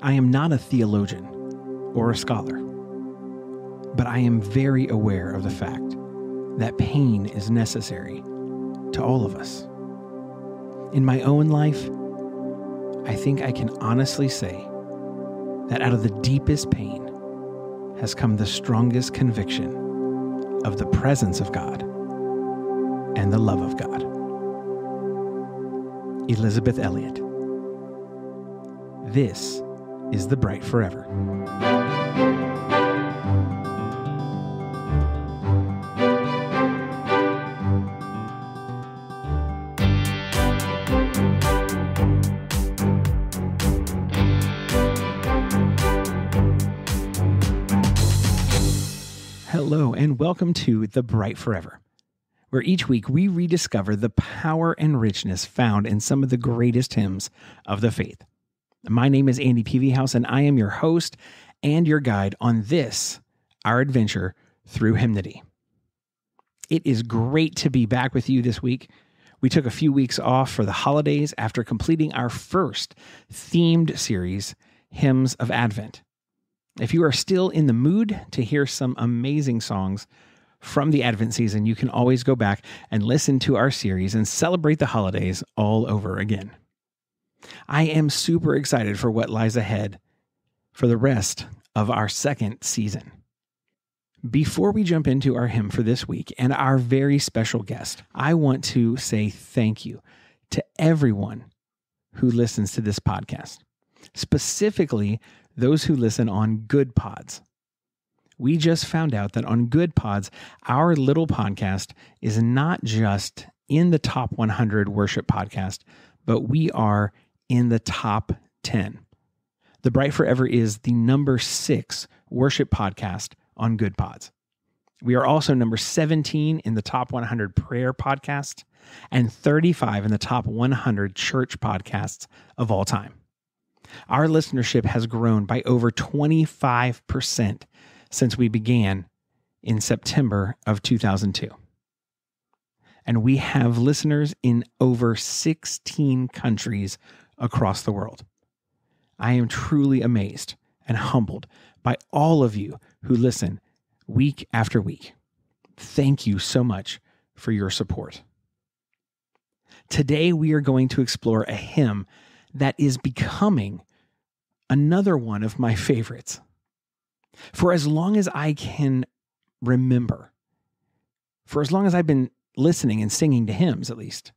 I am not a theologian or a scholar, but I am very aware of the fact that pain is necessary to all of us. In my own life, I think I can honestly say that out of the deepest pain has come the strongest conviction of the presence of God and the love of God. Elisabeth Elliot. This is the Bright Forever. Hello, and welcome to The Bright Forever, where each week we rediscover the power and richness found in some of the greatest hymns of the faith. My name is Andy Peavyhouse, and I am your host and your guide on this, our adventure through hymnody. It is great to be back with you this week. We took a few weeks off for the holidays after completing our first themed series, Hymns of Advent. If you are still in the mood to hear some amazing songs from the Advent season, you can always go back and listen to our series and celebrate the holidays all over again. I am super excited for what lies ahead for the rest of our second season. Before we jump into our hymn for this week and our very special guest, I want to say thank you to everyone who listens to this podcast, specifically those who listen on Goodpods. We just found out that on Goodpods, our little podcast is not just in the top 100 worship podcast, but we are in the top 10. The Bright Forever is the number six worship podcast on Goodpods. We are also number 17 in the top 100 prayer podcasts and 35 in the top 100 church podcasts of all time. Our listenership has grown by over 25% since we began in September of 2002. And we have listeners in over 16 countries across the world. I am truly amazed and humbled by all of you who listen week after week. Thank you so much for your support. Today, we are going to explore a hymn that is becoming another one of my favorites. For as long as I can remember, for as long as I've been listening and singing to hymns, at least,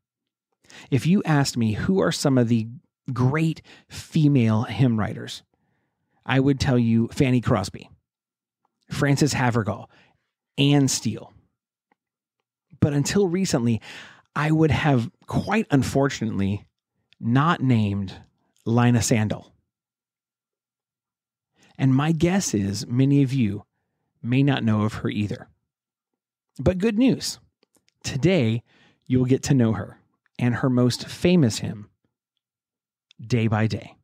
if you asked me who are some of the great female hymn writers, I would tell you Fanny Crosby, Frances Havergal, Anne Steele. But until recently, I would have quite unfortunately not named Lina Sandell. And my guess is many of you may not know of her either. But good news today you will get to know her and her most famous hymn, Day by Day.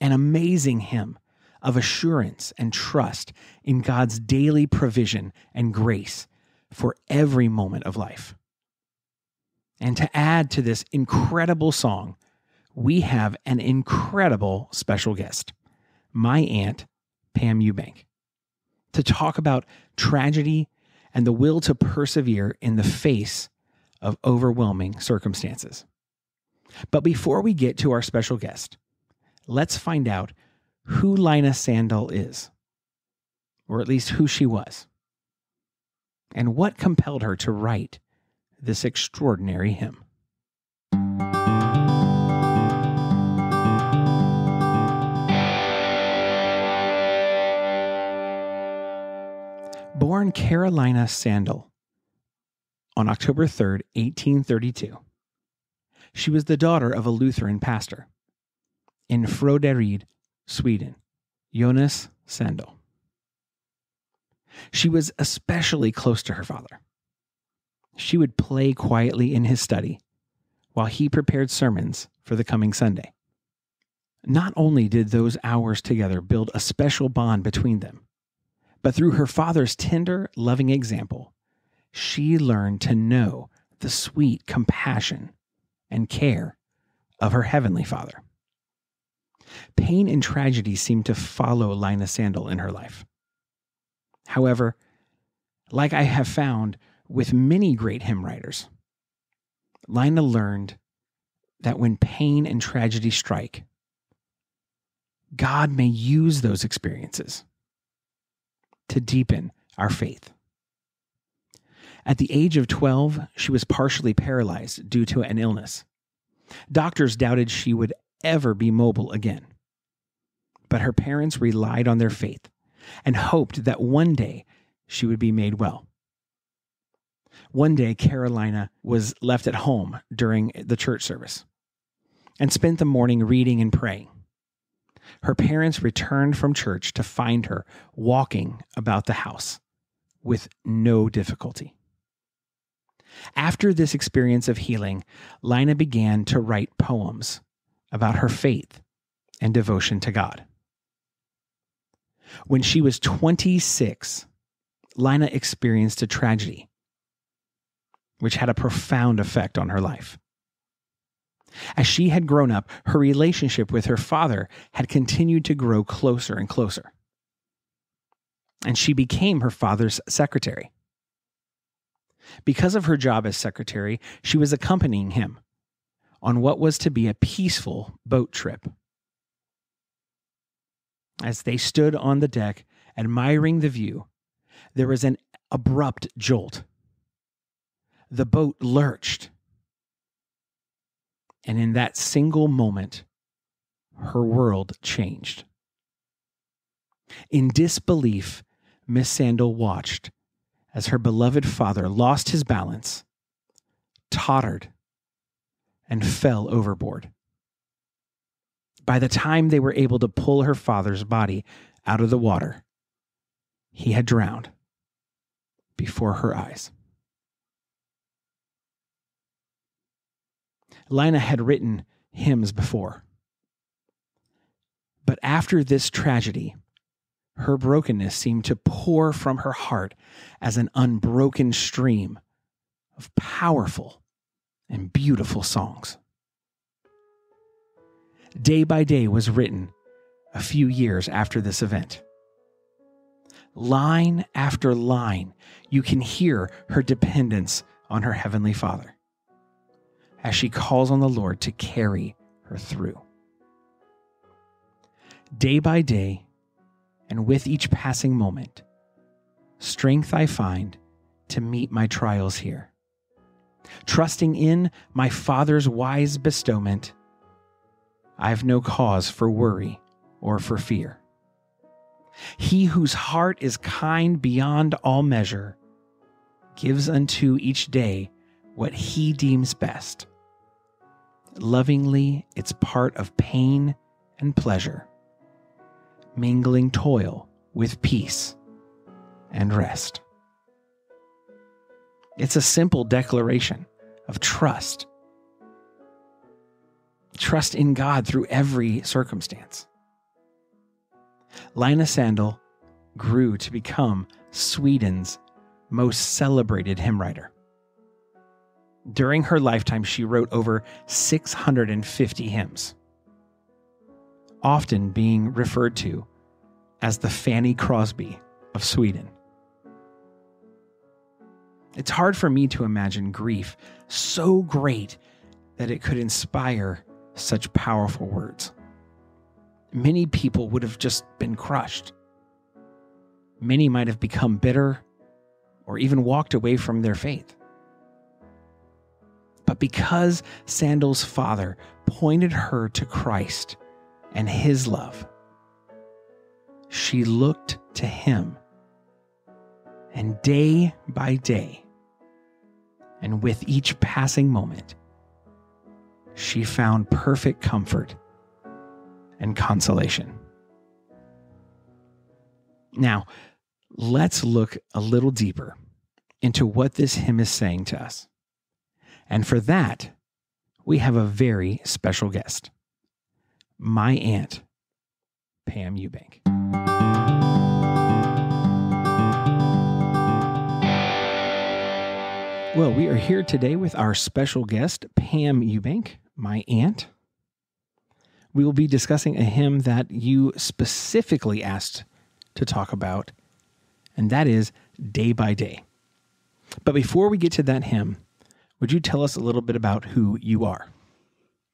An amazing hymn of assurance and trust in God's daily provision and grace for every moment of life. And to add to this incredible song, we have an incredible special guest my aunt, Pam Eubank, to talk about tragedy and the will to persevere in the face of overwhelming circumstances. But before we get to our special guest, let's find out who Lina Sandell is, or at least who she was, and what compelled her to write this extraordinary hymn. Born Carolina Sandell on October 3rd, 1832, she was the daughter of a Lutheran pastor in Fröderyd, Sweden, Jonas Sandell. She was especially close to her father. She would play quietly in his study while he prepared sermons for the coming Sunday. Not only did those hours together build a special bond between them, but through her father's tender, loving example, she learned to know the sweet compassion and care of her heavenly Father. Pain and tragedy seemed to follow Lina Sandell in her life. However, like I have found with many great hymn writers, Lina learned that when pain and tragedy strike, God may use those experiences to deepen our faith. At the age of 12, she was partially paralyzed due to an illness. Doctors doubted she would ever be mobile again. But her parents relied on their faith and hoped that one day she would be made well. One day, Carolina was left at home during the church service and spent the morning reading and praying. Her parents returned from church to find her walking about the house with no difficulty. After this experience of healing, Lina began to write poems about her faith and devotion to God. When she was 26, Lina experienced a tragedy which had a profound effect on her life. As she had grown up, her relationship with her father had continued to grow closer and closer. And she became her father's secretary. Because of her job as secretary, she was accompanying him on what was to be a peaceful boat trip. As they stood on the deck, admiring the view, there was an abrupt jolt. The boat lurched. And in that single moment, her world changed. In disbelief, Miss Sandell watched as her beloved father lost his balance, tottered, and fell overboard. By the time they were able to pull her father's body out of the water, he had drowned before her eyes. Lina had written hymns before. But after this tragedy, her brokenness seemed to pour from her heart as an unbroken stream of powerful and beautiful songs. Day by Day was written a few years after this event. Line after line, you can hear her dependence on her Heavenly Father as she calls on the Lord to carry her through. Day by day, and with each passing moment, strength I find to meet my trials here. Trusting in my Father's wise bestowment, I have no cause for worry or for fear. He whose heart is kind beyond all measure gives unto each day what he deems best. Lovingly, it's part of pain and pleasure, mingling toil with peace and rest. It's a simple declaration of trust. Trust in God through every circumstance. Lina Sandell grew to become Sweden's most celebrated hymn writer. During her lifetime, she wrote over 650 hymns, often being referred to as the Fanny Crosby of Sweden. It's hard for me to imagine grief so great that it could inspire such powerful words. Many people would have just been crushed. Many might have become bitter or even walked away from their faith. But because Sandell's father pointed her to Christ and his love, she looked to him. And day by day, and with each passing moment, she found perfect comfort and consolation. Now, let's look a little deeper into what this hymn is saying to us. And for that, we have a very special guest my aunt, Pam Eubank. Well, we are here today with our special guest, Pam Eubank, my aunt. we will be discussing a hymn that you specifically asked to talk about, and that is Day by Day. But before we get to that hymn, would you tell us a little bit about who you are?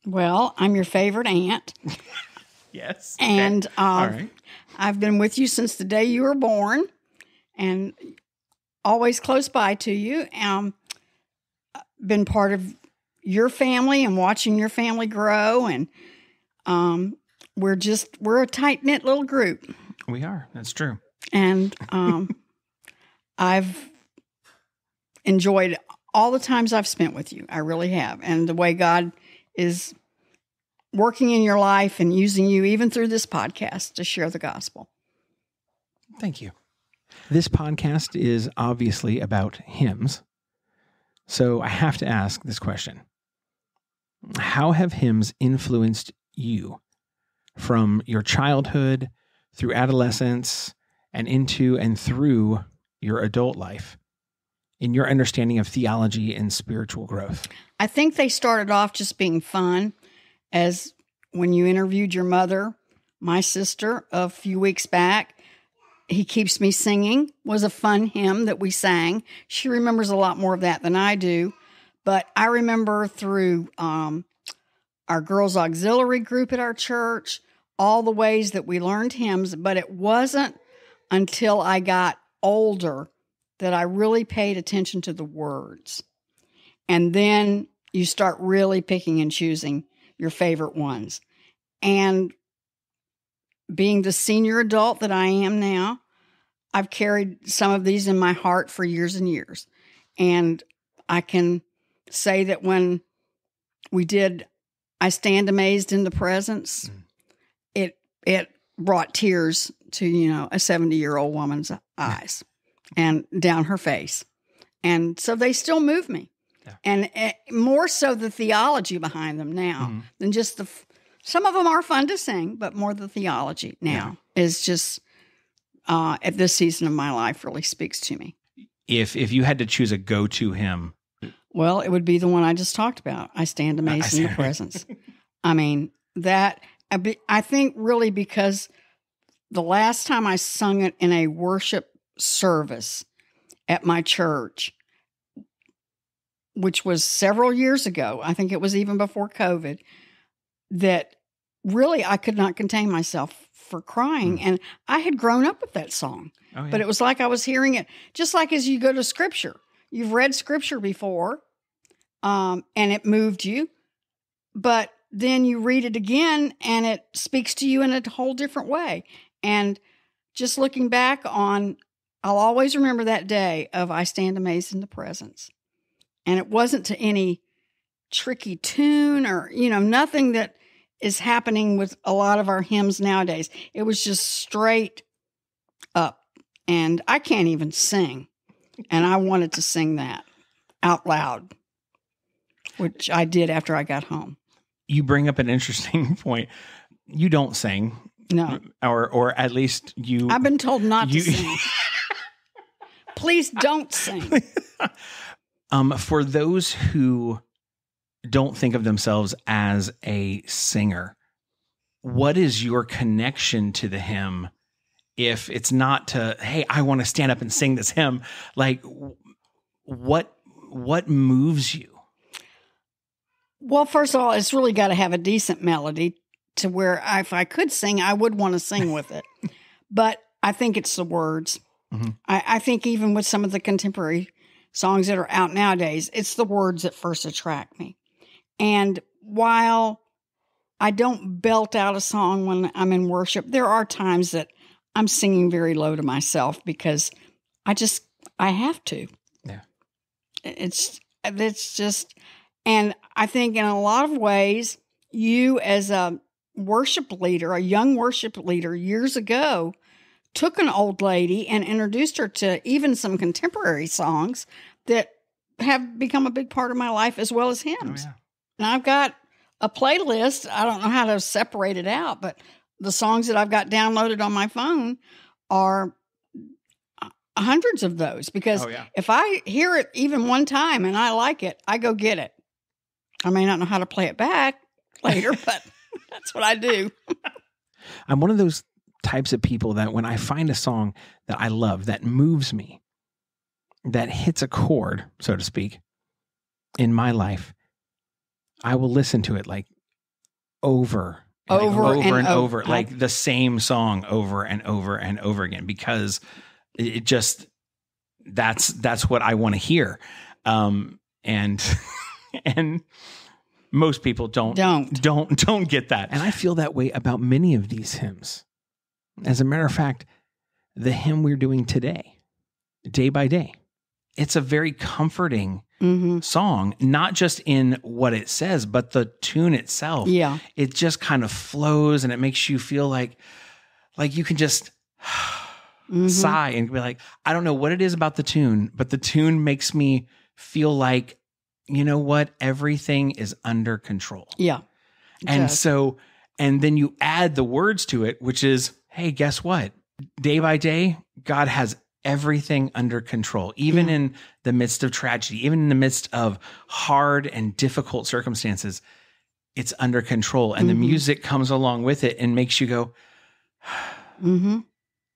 Well, I'm your favorite aunt. Yes. And um, All right. I've been with you since the day you were born and always close by to you. Um, been part of your family and watching your family grow. And um, we're just, we're a tight knit little group. We are. That's true. And um, I've enjoyed all the times I've spent with you. I really have. And the way God is working in your life and using you even through this podcast to share the gospel. Thank you. This podcast is obviously about hymns. So I have to ask this question How have hymns influenced you from your childhood through adolescence and into and through your adult life in your understanding of theology and spiritual growth? I think they started off just being fun, as when you interviewed your mother, my sister, a few weeks back. He Keeps Me Singing was a fun hymn that we sang. She remembers a lot more of that than I do. But I remember through um, our girls' auxiliary group at our church, all the ways that we learned hymns. But it wasn't until I got older that I really paid attention to the words. And then you start really picking and choosing your favorite ones. And being the senior adult that I am now, I've carried some of these in my heart for years and years. And I can say that when we did I Stand Amazed in the Presence, Mm. it it brought tears to, you know, a 70-year-old woman's eyes and down her face. And so they still move me. Yeah. And uh, more so the theology behind them now Mhm. than just the f- some of them are fun to sing, but more the theology now is just uh, at this season of my life really speaks to me. If if you had to choose a go-to hymn, Well, it would be the one I just talked about. I stand amazed in the presence. I mean, that I, be, I think really because the last time I sung it in a worship service at my church, which was several years ago, I think it was even before COVID, that really I could not contain myself for crying. And I had grown up with that song. oh, yeah. But it was like I was hearing it, just like as you go to scripture. You've read scripture before, um, and it moved you, but then you read it again and it speaks to you in a whole different way. And just looking back on, I'll always remember that day of I Stand Amazed in the Presence. And it wasn't to any tricky tune or, you know, nothing that is happening with a lot of our hymns nowadays. It was just straight up and I can't even sing. And I wanted to sing that out loud, which I did after I got home. you bring up an interesting point. You don't sing, No, or or at least you. I've been told not you, to sing. Please don't sing. um, for those who don't think of themselves as a singer, what is your connection to the hymn? If it's not to, hey, I want to stand up and sing this hymn, like what what moves you? Well, first of all, it's really got to have a decent melody to where I, if I could sing, I would want to sing with it. but I think it's the words. Mhm. I, I think even with some of the contemporary songs that are out nowadays, it's the words that first attract me. And while I don't belt out a song when I'm in worship, there are times that I'm singing very low to myself because I just I have to. Yeah. It's it's just and I think in a lot of ways, you as a worship leader, a young worship leader years ago, took an old lady and introduced her to even some contemporary songs that have become a big part of my life as well as hymns. And I've got a playlist. I don't know how to separate it out, but the songs that I've got downloaded on my phone are uh, hundreds of those because Oh yeah. if I hear it even one time and I like it, I go get it. I may not know how to play it back later, but That's what I do. I'm one of those types of people that when I find a song that I love, that moves me, that hits a chord, so to speak, in my life, I will listen to it like over and Over over and and over, like the same song over and over and over again because it it just that's that's what I want to hear. Um and and most people don't Don't. don't don't get that. And I feel that way about many of these hymns. As a matter of fact, the hymn we're doing today, day by day, it's a very comforting hmm song, not just in what it says, but the tune itself. Yeah. It just kind of flows and it makes you feel like like you can just Mhm. sigh and be like, I don't know what it is about the tune, but the tune makes me feel like, you know what? Everything is under control. Yeah. And does. so, and then you add the words to it, which is, hey, guess what? Day by day, God has everything under control, even Yeah. in the midst of tragedy, even in the midst of hard and difficult circumstances, it's under control. And the Mhm. music comes along with it and makes you go, hmm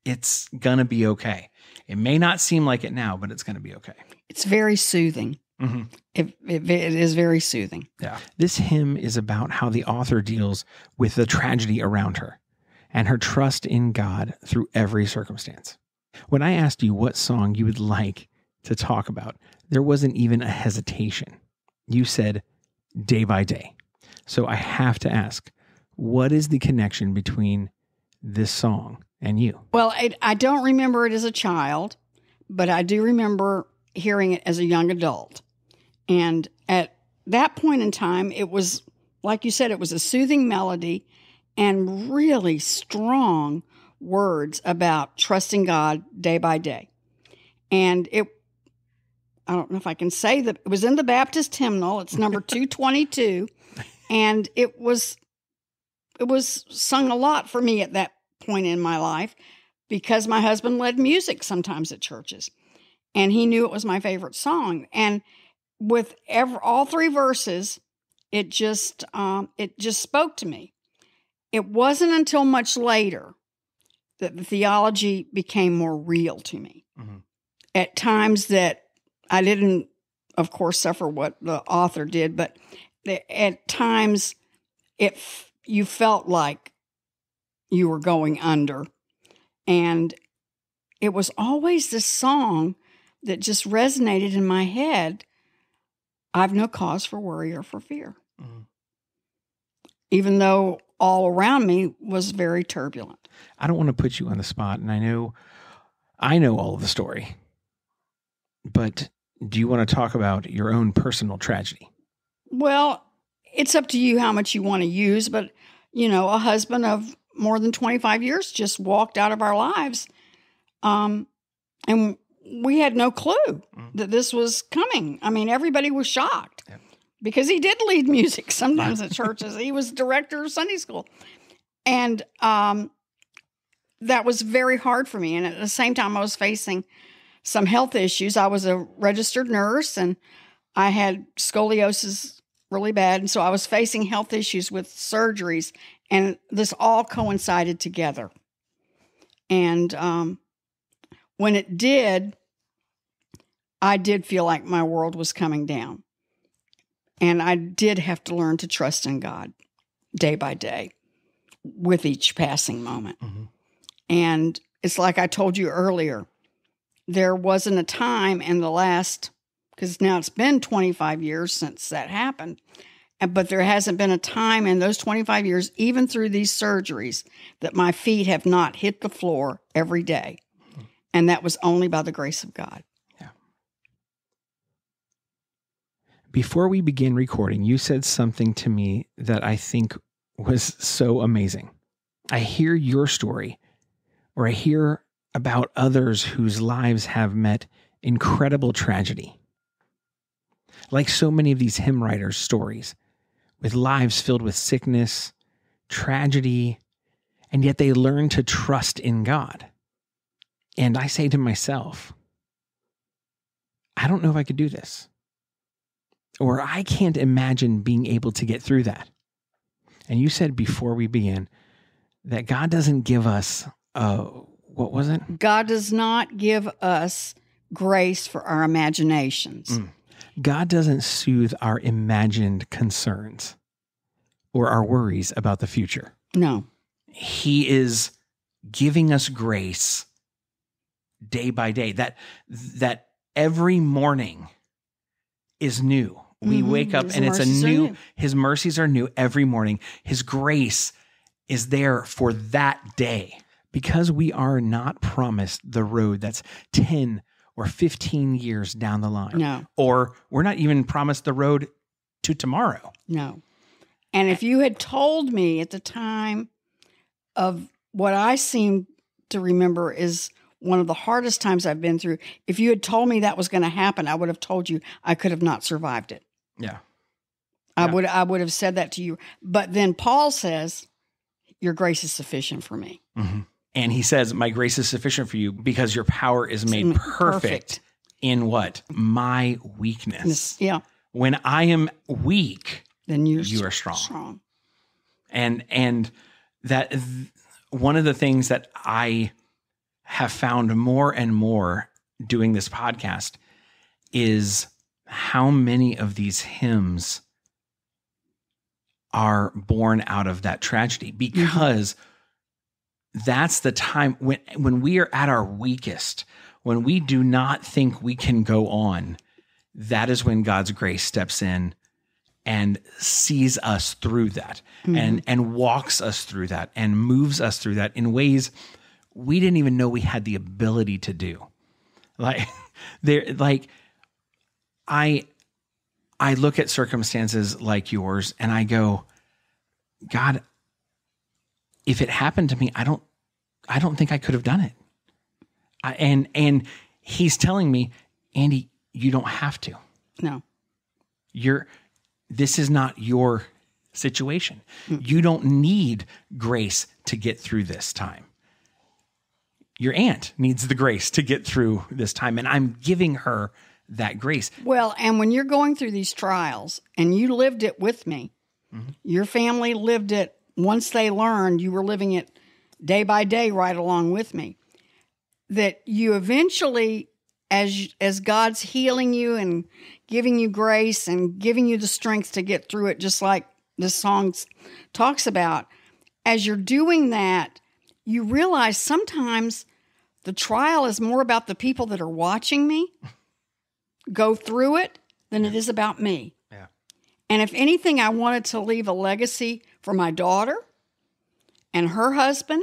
it's going to be okay. It may not seem like it now, but it's going to be okay. It's very soothing. hmm It, it, it is very soothing. Yeah. This hymn is about how the author deals with the tragedy around her and her trust in God through every circumstance. When I asked you what song you would like to talk about, there wasn't even a hesitation. You said day by day. So I have to ask, what is the connection between this song and you? Well, I, I don't remember it as a child, but I do remember hearing it as a young adult. And at that point in time, it was, like you said, it was a soothing melody and really strong words about trusting God day by day. And it, I don't know if I can say that it was in the Baptist hymnal. It's number 222. And it was, it was sung a lot for me at that point in my life because my husband led music sometimes at churches and he knew it was my favorite song and with every, all three verses it just um, it just spoke to me it wasn't until much later that the theology became more real to me Mhm. at times that i didn't of course suffer what the author did but at times it f- you felt like you were going under. And it was always this song that just resonated in my head I've no cause for worry or for fear. Mhm. Even though all around me was very turbulent. I don't want to put you on the spot, and I know I know all of the story. But do you want to talk about your own personal tragedy? Well, it's up to you how much you want to use, but you know, a husband of more than 25 years just walked out of our lives. Um, and we had no clue Mhm. that this was coming. I mean, everybody was shocked. Because he did lead music sometimes at churches. He was director of Sunday school. And um, that was very hard for me. And at the same time, I was facing some health issues. I was a registered nurse and I had scoliosis really bad. And so I was facing health issues with surgeries. And this all coincided together. And um, when it did, I did feel like my world was coming down. And I did have to learn to trust in God day by day with each passing moment. Mhm. And it's like I told you earlier, there wasn't a time in the last, because now it's been 25 years since that happened, but there hasn't been a time in those 25 years, even through these surgeries, that my feet have not hit the floor every day. And that was only by the grace of God. Before we begin recording, you said something to me that I think was so amazing. I hear your story, or I hear about others whose lives have met incredible tragedy. Like so many of these hymn writers' stories, with lives filled with sickness, tragedy, and yet they learn to trust in God. And I say to myself, I don't know if I could do this or I can't imagine being able to get through that. And you said before we began that God doesn't give us uh what was it? God does not give us grace for our imaginations. Mm. God doesn't soothe our imagined concerns or our worries about the future. No. He is giving us grace day by day. That that every morning is new. We Mhm. wake up His and it's a new, new. his mercies are new every morning. His grace is there for that day. Because we are not promised the road that's 10 or 15 years down the line. No. Or we're not even promised the road to tomorrow. No. And if you had told me at the time of what I seem to remember is one of the hardest times I've been through, if you had told me that was going to happen, I would have told you I could have not survived it. Yeah. I Yeah. would I would have said that to you. But then Paul says, Your grace is sufficient for me. Mhm. And he says, My grace is sufficient for you because your power is made Mm, perfect, in what? My weakness. Yeah. When I am weak, Then you're You are strong. strong. and and that th- one of the things that I have found more and more doing this podcast is how many of these hymns are born out of that tragedy? Mm-hmm. Because that's the time when when we are at our weakest when we do not think we can go on that is when God's grace steps in and sees us through that mm-hmm. and and walks us through that and moves us through that in ways we didn't even know we had the ability to do. Like there like i i look at circumstances like yours and i go god if it happened to me i don't i don't think i could have done it I, and and he's telling me andy you don't have to No. you're this is not your situation. Hmm. You don't need grace to get through this time. Your aunt needs the grace to get through this time and I'm giving her that grace. Well, and when you're going through these trials and you lived it with me, mm-hmm. your family lived it once they learned you were living it day by day right along with me. That you eventually as as God's healing you and giving you grace and giving you the strength to get through it just like this song talks about, as you're doing that, you realize sometimes the trial is more about the people that are watching me go through it than it is about me. Yeah. And if anything, I wanted to leave a legacy for my daughter and her husband.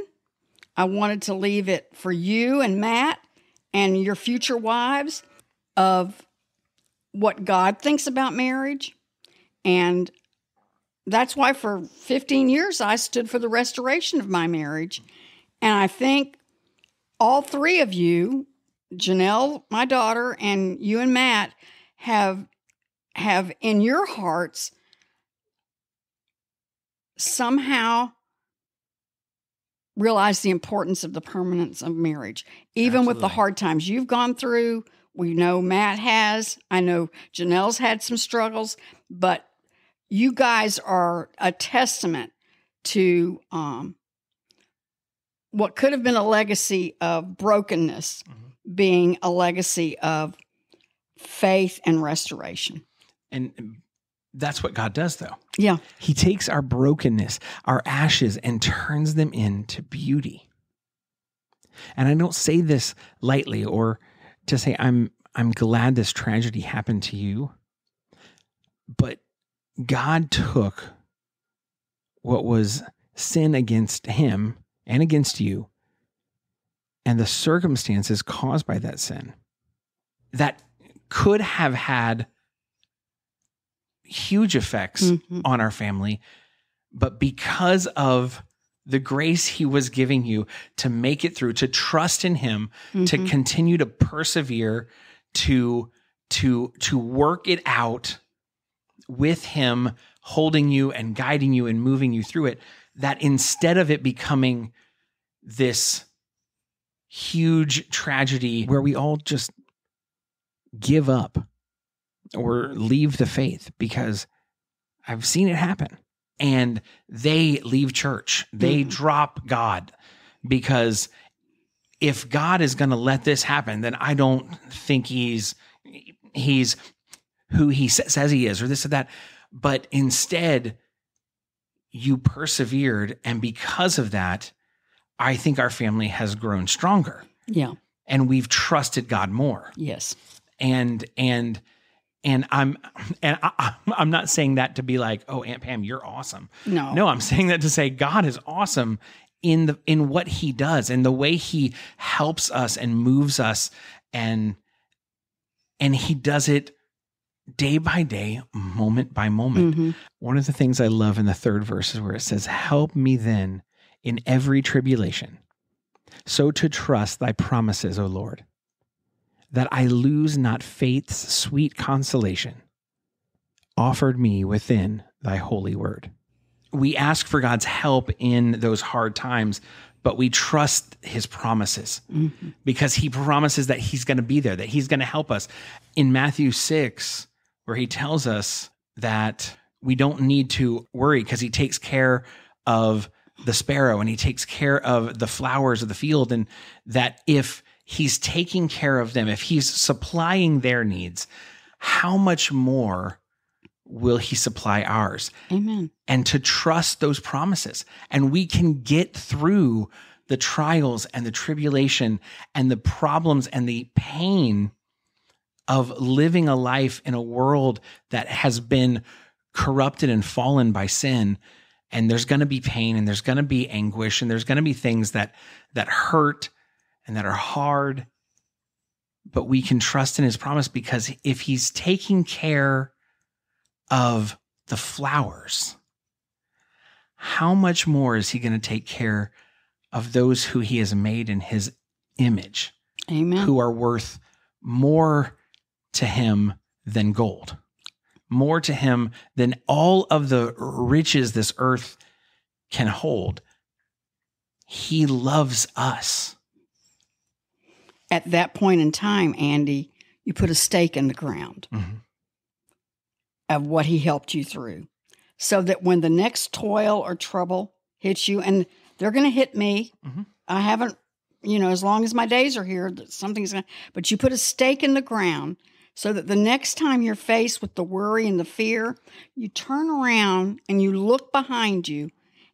I wanted to leave it for you and Matt and your future wives of what God thinks about marriage. And that's why for 15 years I stood for the restoration of my marriage. And I think all three of you, Janelle, my daughter, and you and Matt, have have in your hearts somehow realized the importance of the permanence of marriage, even with the hard times you've gone through. We know Matt has. I know Janelle's had some struggles, but you guys are a testament to um, what could have been a legacy of brokenness being a legacy of faith and restoration. And um, that's what God does though. Yeah. He takes our brokenness, our ashes and turns them into beauty. And I don't say this lightly or to say I'm I'm glad this tragedy happened to you. But God took what was sin against him and against you and the circumstances caused by that sin that could have had huge effects Mhm. on our family but because of the grace he was giving you to make it through to trust in him to Mhm. continue to persevere to to to work it out with him holding you and guiding you and moving you through it that instead of it becoming this huge tragedy where we all just give up or leave the faith because I've seen it happen. and they leave church. They mm-hmm. drop God because if God is going to let this happen, then I don't think he's he's who he says he is or this or that. But instead, you persevered, and because of that, I think our family has grown stronger, Yeah. and we've trusted God more Yes. and and and I'm and I, I'm not saying that to be like, oh, Aunt Pam, you're awesome. No. No, I'm saying that to say God is awesome in the in what He does and the way He helps us and moves us and and He does it day by day, moment by moment. Mhm. One of the things I love in the third verse is where it says, Help me then in every tribulation, so to trust thy promises, O Lord, that I lose not faith's sweet consolation offered me within thy holy word. We ask for God's help in those hard times, but we trust his promises Mhm. because he promises that he's going to be there, that he's going to help us. In Matthew 6, where he tells us that we don't need to worry because he takes care of the sparrow and he takes care of the flowers of the field, and that if he's taking care of them, if he's supplying their needs, how much more will he supply ours? Amen. and to trust those promises. And we can get through the trials and the tribulation and the problems and the pain of living a life in a world that has been corrupted and fallen by sin. And there's going to be pain and there's going to be anguish and there's going to be things that that hurt and that are hard. But we can trust in his promise because if he's taking care of the flowers, how much more is he going to take care of those who he has made in his image, Amen. who are worth more to him than gold, more to him than all of the riches this earth can hold? He loves us. At that point in time, Andy, you put a stake in the ground Mhm. of what he helped you through. So that when the next toil or trouble hits you, and they're going to hit me, Mhm. I haven't, you know, as long as my days are here, something's going to, but you put a stake in the ground so that the next time you're faced with the worry and the fear, you turn around and you look behind you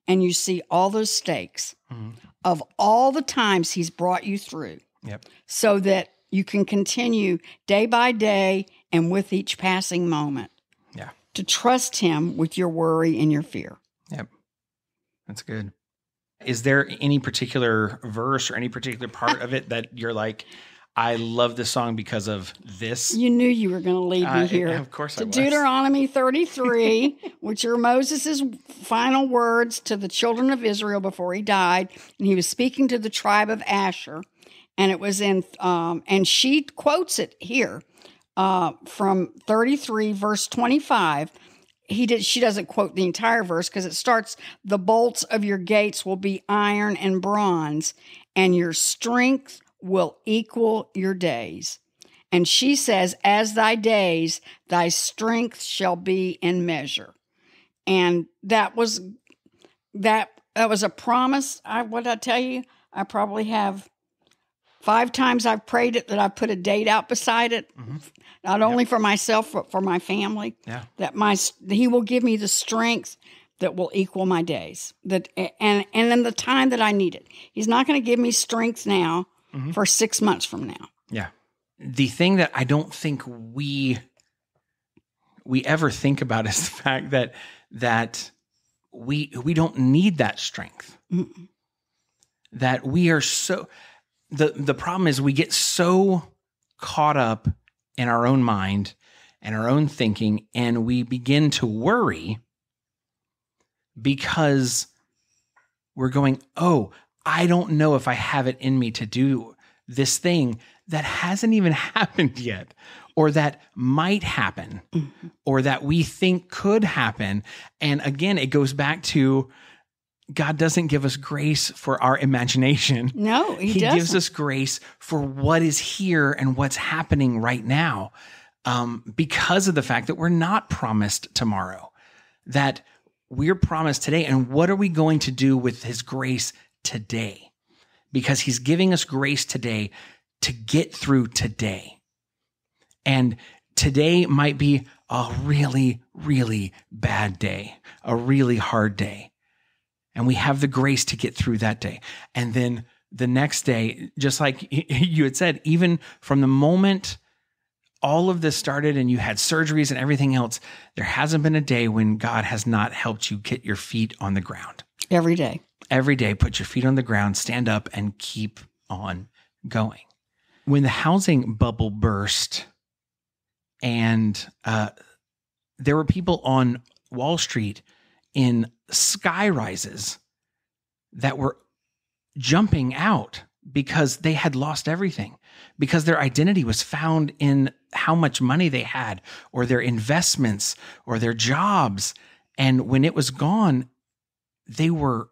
and you see all those stakes Mhm. of all the times he's brought you through Yep. so that you can continue day by day and with each passing moment Yeah. to trust him with your worry and your fear. Yep. That's good. Is there any particular verse or any particular part of it that you're like, I love this song because of this? You knew you were going to lead me Uh, here. Of course I to was. Deuteronomy 33, which are Moses' final words to the children of Israel before he died. And he was speaking to the tribe of Asher. And it was in, um, and she quotes it here uh, from 33, verse 25. He did, she doesn't quote the entire verse because it starts, the bolts of your gates will be iron and bronze, and your strength will equal your days. And she says, As thy days, thy strength shall be in measure. And that was that that was a promise. I what I tell you, I probably have five times I've prayed it that I put a date out beside it, Mhm. not only for myself but for my family. Yeah. That my he will give me the strength that will equal my days. That and and in the time that I need it. He's not going to give me strength now Mhm. for six months from now. Yeah. The thing that I don't think we we ever think about is the fact that that we we don't need that strength. Mm-mm. That we are so the the problem is we get so caught up in our own mind and our own thinking and we begin to worry because we're going, "Oh, I don't know if I have it in me to do this thing that hasn't even happened yet, or that might happen, Mm-hmm. or that we think could happen. And again, it goes back to God doesn't give us grace for our imagination. No, he, He, gives us grace for what is here and what's happening right now um, because of the fact that we're not promised tomorrow. That we're promised today. And what are we going to do with his grace today? Because he's giving us grace today to get through today. And today might be a really, really bad day, a really hard day. And we have the grace to get through that day. And then the next day, just like you had said, even from the moment all of this started and you had surgeries and everything else, there hasn't been a day when God has not helped you get your feet on the ground. Every day. Every day, put your feet on the ground, stand up, and keep on going. When the housing bubble burst, and uh, there were people on Wall Street in sky rises that were jumping out because they had lost everything, because their identity was found in how much money they had, or their investments, or their jobs. And when it was gone, they were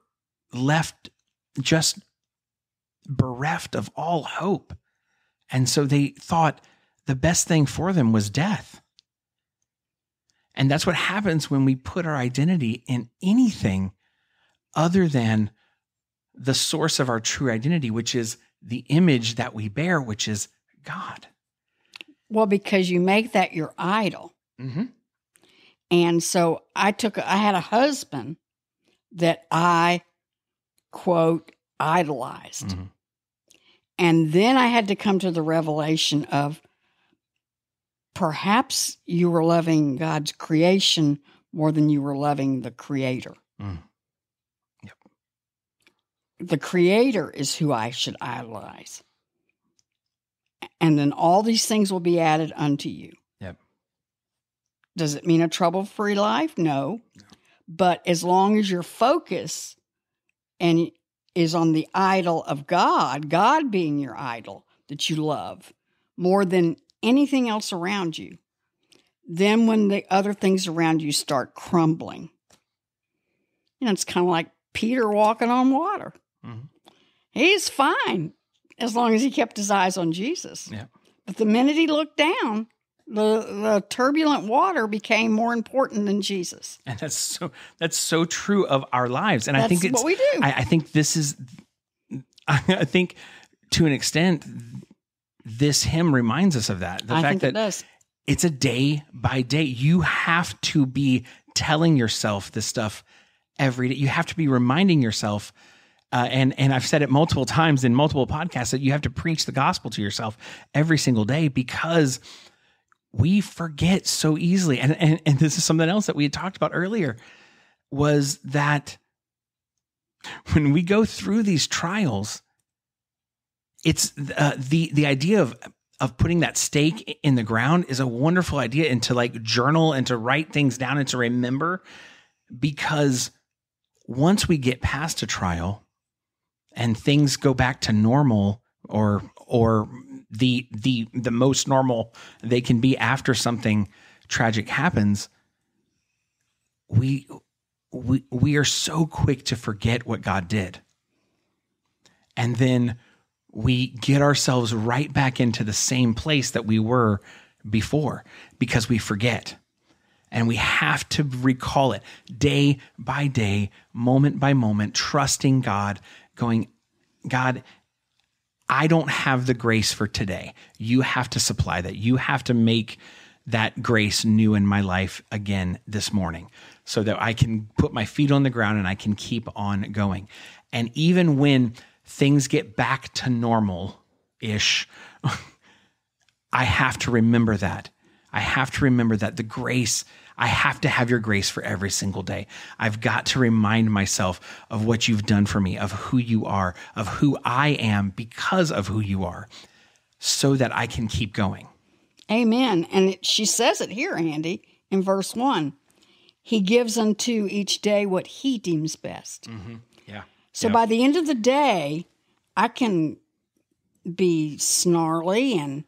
left just bereft of all hope. And so they thought the best thing for them was death. And that's what happens when we put our identity in anything other than the source of our true identity, which is the image that we bear, which is God. Well, because you make that your idol. Mm-hmm. And so I took, I had a husband that I, quote, idolized. Mm-hmm. And then I had to come to the revelation of perhaps you were loving God's creation more than you were loving the creator. Mm. The creator is who I should idolize. And then all these things will be added unto you. Yep. Does it mean a trouble free life? No. No. But as long as your focus and is on the idol of God, God being your idol that you love more than anything else around you, then when the other things around you start crumbling, you know, it's kind of like Peter walking on water. Mhm. He's fine as long as he kept his eyes on Jesus. Yeah. But the minute he looked down, the, the turbulent water became more important than Jesus. And that's so that's so true of our lives. And I think it's what we do. I, I think this is I think to an extent this hymn reminds us of that. The I fact that it does. it's a day by day. You have to be telling yourself this stuff every day. You have to be reminding yourself. Uh, and and I've said it multiple times in multiple podcasts that you have to preach the gospel to yourself every single day because we forget so easily. And and, and this is something else that we had talked about earlier was that when we go through these trials, it's uh, the the idea of of putting that stake in the ground is a wonderful idea and to like journal and to write things down and to remember because once we get past a trial and things go back to normal or or the the the most normal they can be after something tragic happens we we we are so quick to forget what God did and then we get ourselves right back into the same place that we were before because we forget. And we have to recall it day by day, moment by moment, trusting God, going, God, I don't have the grace for today. You have to supply that. You have to make that grace new in my life again this morning so that I can put my feet on the ground and I can keep on going. And even when things get back to normal ish, I have to remember that. I have to remember that the grace, I have to have your grace for every single day. I've got to remind myself of what you've done for me, of who you are, of who I am because of who you are, so that I can keep going. Amen. And it, she says it here, Andy, in verse 1. He gives unto each day what he deems best. Mm-hmm. Yeah. So by the end of the day, I can be snarly and,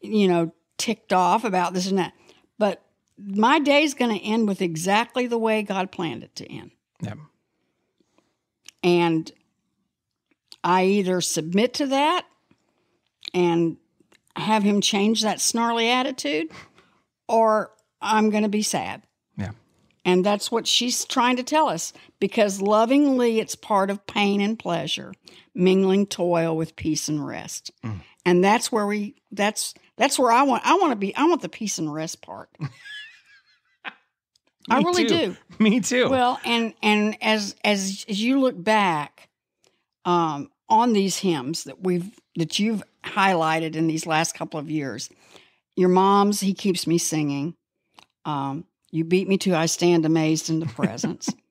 you know, ticked off about this and that. But my day's going to end with exactly the way God planned it to end. Yeah. And I either submit to that and have him change that snarly attitude, or I'm going to be sad. Yeah. And that's what she's trying to tell us because lovingly it's part of pain and pleasure, mingling toil with peace and rest. Mm. And that's where we that's that's where I want I want to be I want the peace and rest part. I really too. do. Me too. Well, and and as as as you look back um, on these hymns that we've that you've highlighted in these last couple of years, your mom's "He Keeps Me Singing," um, "You Beat Me to I Stand Amazed in the Presence."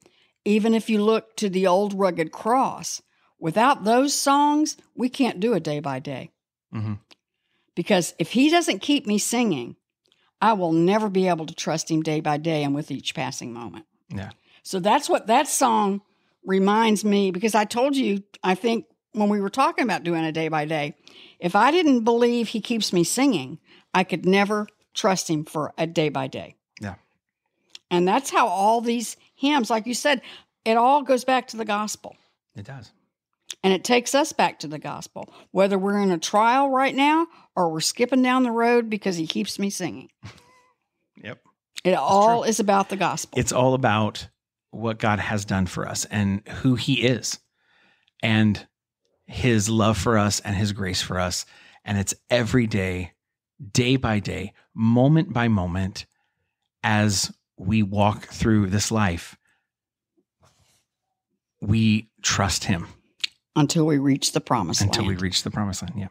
Even if you look to the old rugged cross, without those songs, we can't do a day by day. Mm-hmm. Because if he doesn't keep me singing, I will never be able to trust him day by day and with each passing moment. yeah. So that's what that song reminds me because I told you, I think when we were talking about doing a day by day, if I didn't believe he keeps me singing, I could never trust him for a day by day. Yeah. And that's how all these hymns, like you said, it all goes back to the gospel. It does. And it takes us back to the gospel, whether we're in a trial right now or we're skipping down the road because he keeps me singing. Yep. It all is about the gospel. It's all about what God has done for us and who He is and His love for us and His grace for us. And it's every day, day by day, moment by moment, as we walk through this life, we trust Him until we reach the promised until we reach the promised land. Yeah.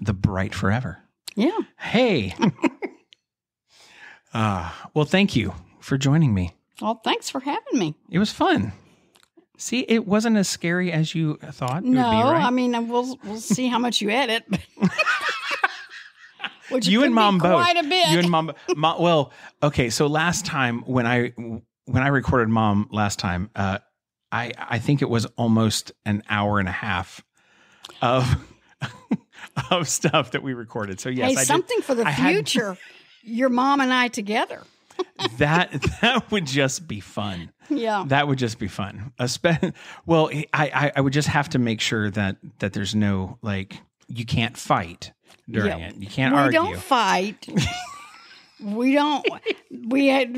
The bright forever. yeah. Hey. uh, well, thank you for joining me. Well, thanks for having me. It was fun. See, it wasn't as scary as you thought No, be, right? I mean we'll we'll see how much you edit. Which you and mom both. quite a bit. You and mom, mom. Well, okay. So last time when I when I recorded mom last time, uh, I I think it was almost an hour and a half of of stuff that we recorded. So yes, hey, I something for the I had- future. Your mom and I together. That that would just be fun. Yeah. That would just be fun. Well, I, I I would just have to make sure that that there's no like you can't fight during Yeah. it. You can't we argue. don't fight. we don't. We had,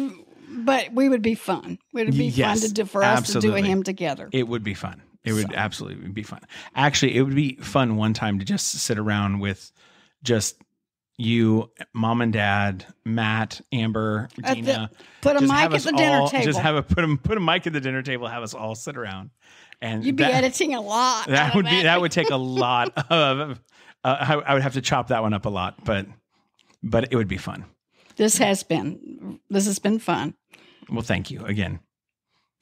but we would be fun. It would be Yes, fun to do for us to do a hymn together. It would be fun. It would absolutely be fun. Actually, it would be fun one time to just sit around with just you, mom and dad, Matt, Amber, At the- Put a mic at the dinner all- table. Just have a put a put a mic at the dinner table. Have us all sit around, and You'd be that, editing a lot. that would be that would take a lot of. Uh, I, I would have to chop that one up a lot, but but it would be fun. This has been. This has been fun. Well, thank you again.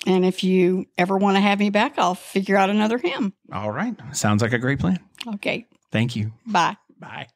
And if you ever want to have me back, I'll figure out another hymn. All right, sounds like a great plan. Okay. Thank you. Bye. Bye.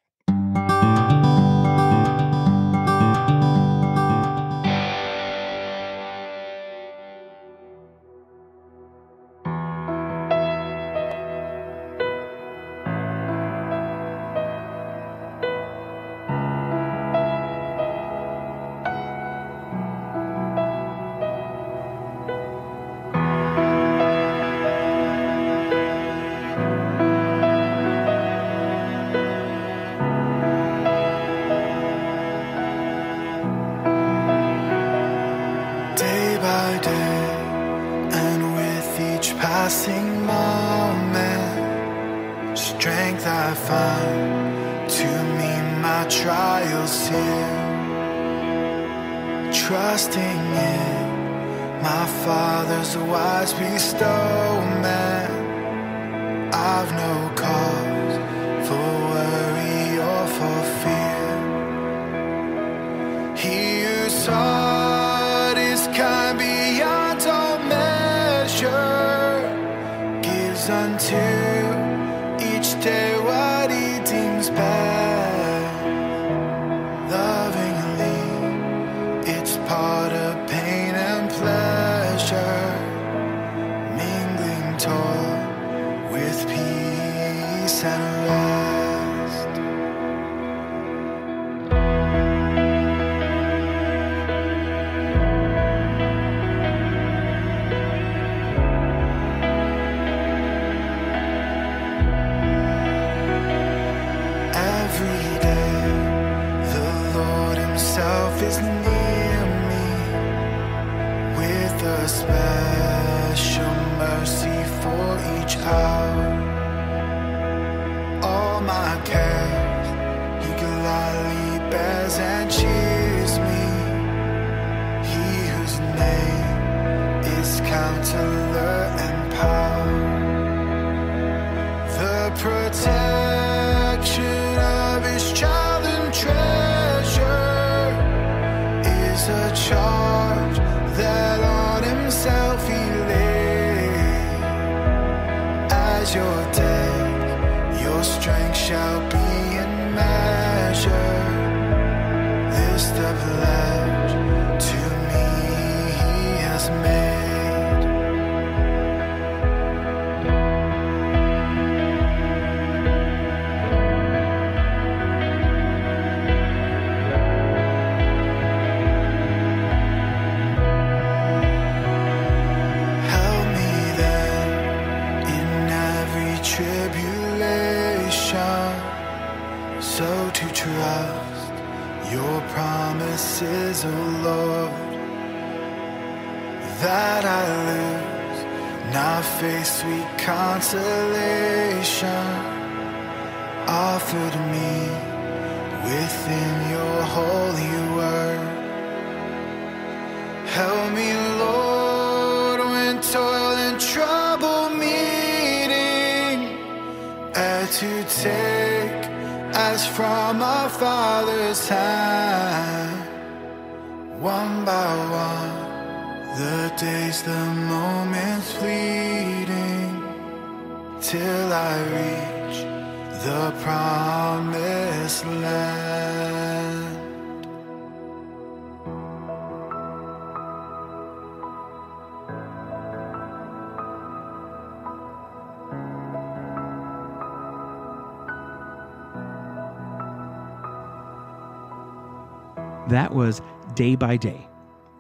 Was Day by Day,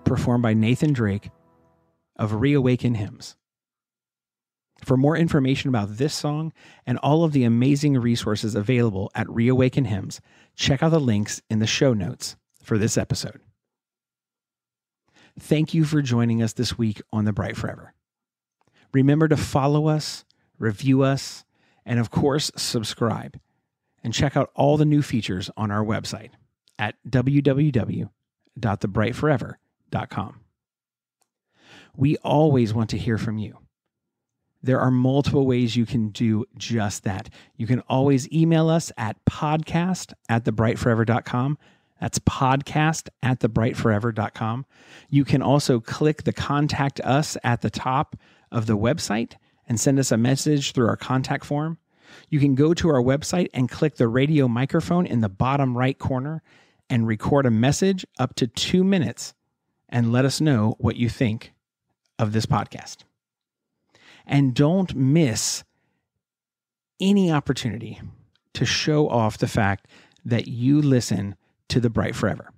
performed by Nathan Drake of Reawaken Hymns. For more information about this song and all of the amazing resources available at Reawaken Hymns, check out the links in the show notes for this episode. Thank you for joining us this week on The Bright Forever. Remember to follow us, review us, and of course, subscribe. And check out all the new features on our website at www.thebrightforever.com. We always want to hear from you. There are multiple ways you can do just that. You can always email us at podcast at thebrightforever.com. That's podcast at thebrightforever.com. You can also click the contact us at the top of the website and send us a message through our contact form. You can go to our website and click the radio microphone in the bottom right corner and record a message up to two minutes and let us know what you think of this podcast. And don't miss any opportunity to show off the fact that you listen to The Bright Forever.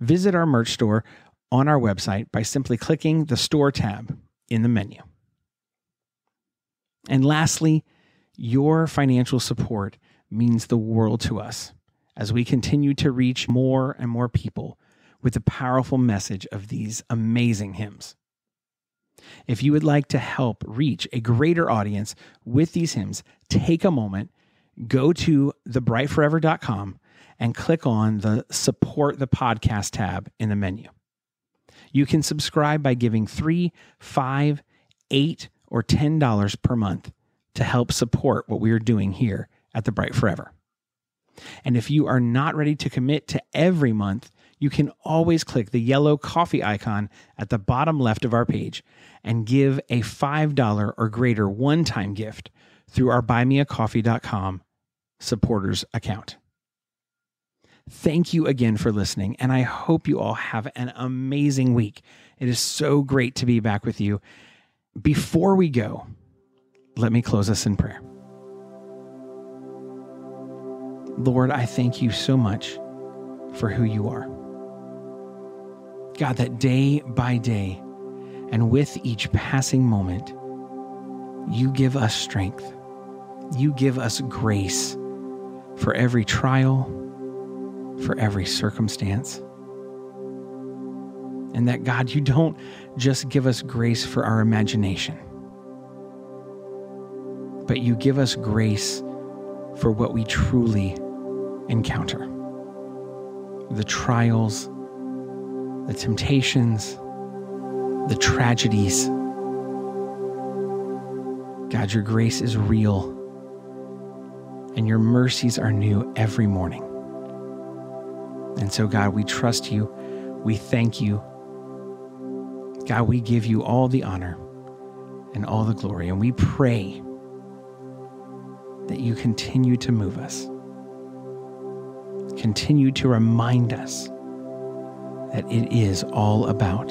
Visit our merch store on our website by simply clicking the store tab in the menu. And lastly, your financial support means the world to us as we continue to reach more and more people with the powerful message of these amazing hymns. If you would like to help reach a greater audience with these hymns, take a moment, go to thebrightforever.com and click on the support the podcast tab in the menu. You can subscribe by giving three, five, eight, or ten dollars per month to help support what we are doing here at the Bright Forever. And if you are not ready to commit to every month, you can always click the yellow coffee icon at the bottom left of our page and give a $5 or greater one time gift through our buymeacoffee.com supporters account. Thank you again for listening, and I hope you all have an amazing week. It is so great to be back with you. Before we go, let me close us in prayer. Lord, I thank you so much for who you are. God, that day by day and with each passing moment, you give us strength. You give us grace for every trial, for every circumstance. And that, God, you don't just give us grace for our imagination, but you give us grace for what we truly encounter the trials, the temptations, the tragedies. God, your grace is real and your mercies are new every morning. And so, God, we trust you. We thank you. God, we give you all the honor and all the glory. And we pray that you continue to move us, continue to remind us that it is all about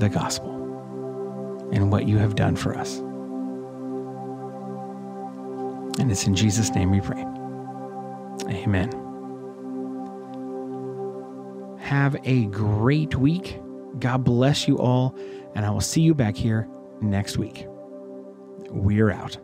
the gospel and what you have done for us. And it's in Jesus' name we pray. Amen. Have a great week. God bless you all, and I will see you back here next week. We're out.